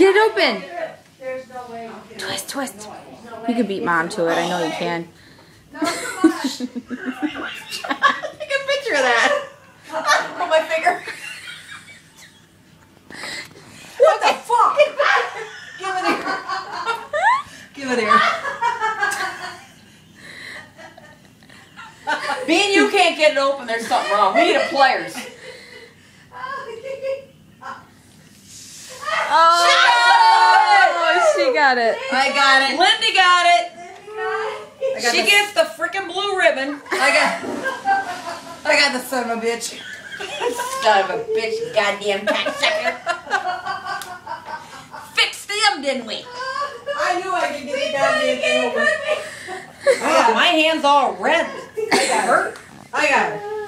Get it open. There's no way. Twist, twist. You can beat mom to it. I know you can. No, come on. Take a picture of that. Put my finger. What the fuck? Give it here. Give it here. Being you can't get it open, there's something wrong. We need a pliers. Oh, she got it. I got it. Lindy got it. I got She the- gets the freaking blue ribbon. I got. I got the son of a bitch. Son of a bitch, goddamn cocksucker. Fixed them, didn't we? I knew I could get the goddamn thing open. Oh, my hand's all red. I got her. I got her.